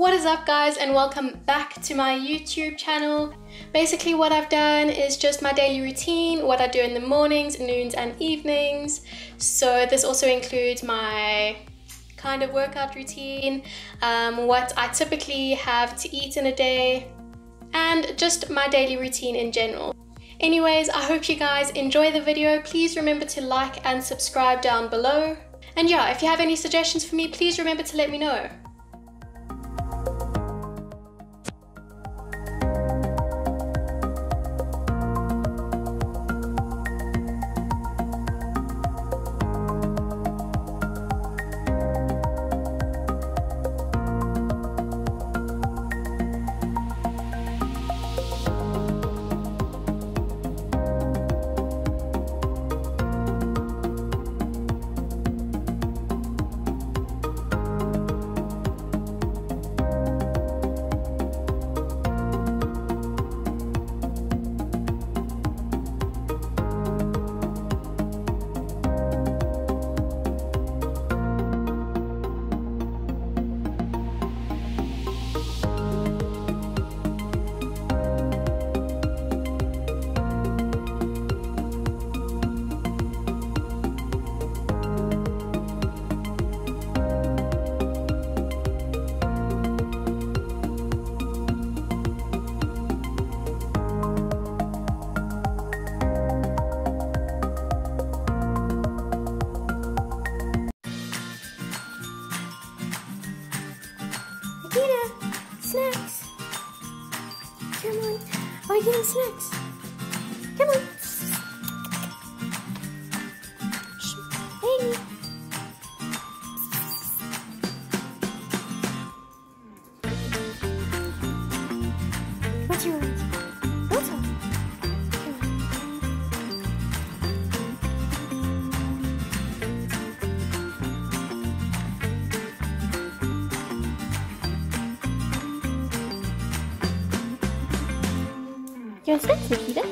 What is up guys and welcome back to my YouTube channel. Basically what I've done is just my daily routine, what I do in the mornings, noons and evenings. So this also includes my kind of workout routine, um, what I typically have to eat in a day, and just my daily routine in general. Anyways, I hope you guys enjoy the video. Please remember to like and subscribe down below. And yeah, if you have any suggestions for me, please remember to let me know. Snacks. Come on. Are you getting snacks? Come on. You want snacks, Nikita?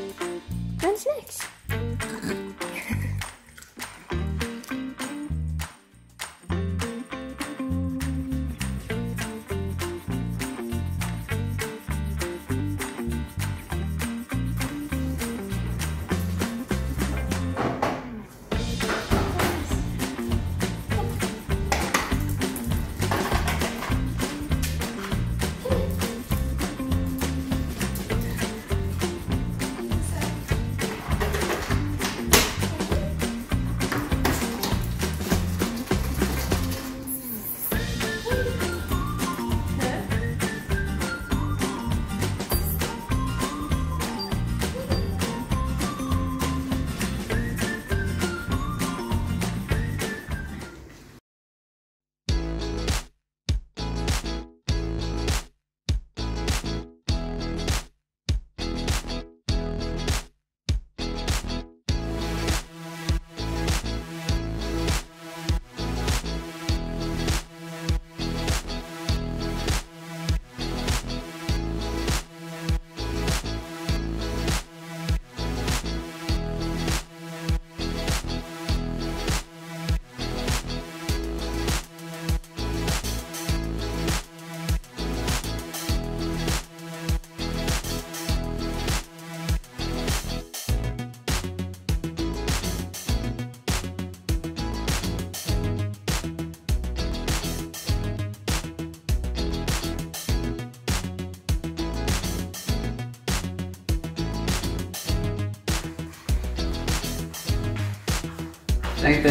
Thanks,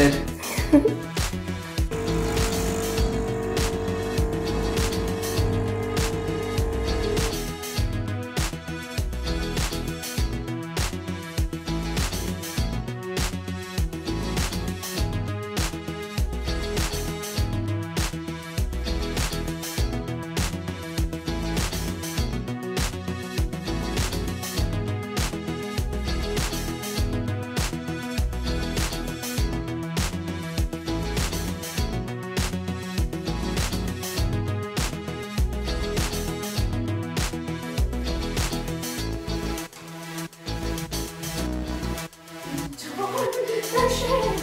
babe. 怎么会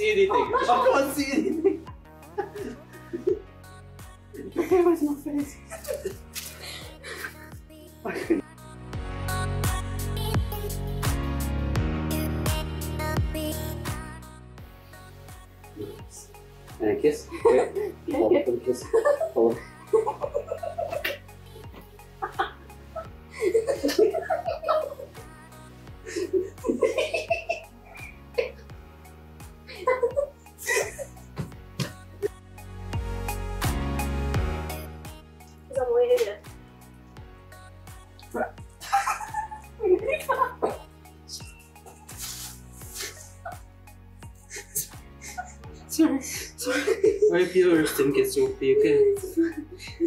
see anything. Oh, I can't see anything. Where's my face? And a kiss. Wait. Hold up the kiss. Hold up. Sorry. Sorry. I hope yours didn't get soapy, okay? Okay,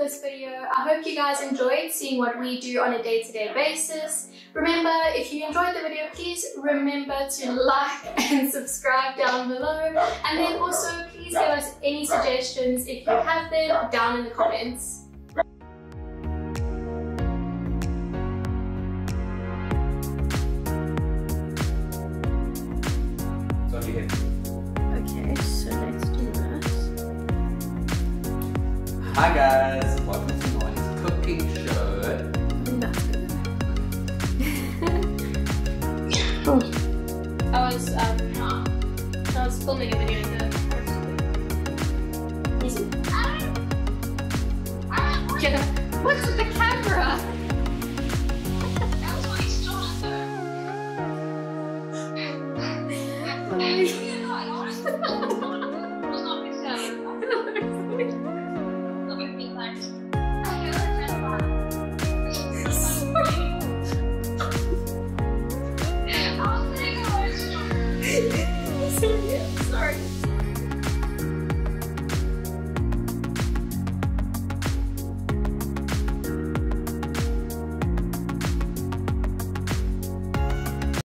this video. I hope you guys enjoyed seeing what we do on a day-to-day basis. Remember, if you enjoyed the video, please remember to like and subscribe down below. And then also, please give us any suggestions if you have them down in the comments. Hi guys, welcome to Molly's cooking show. I think that's good. I was, um, I was filming a video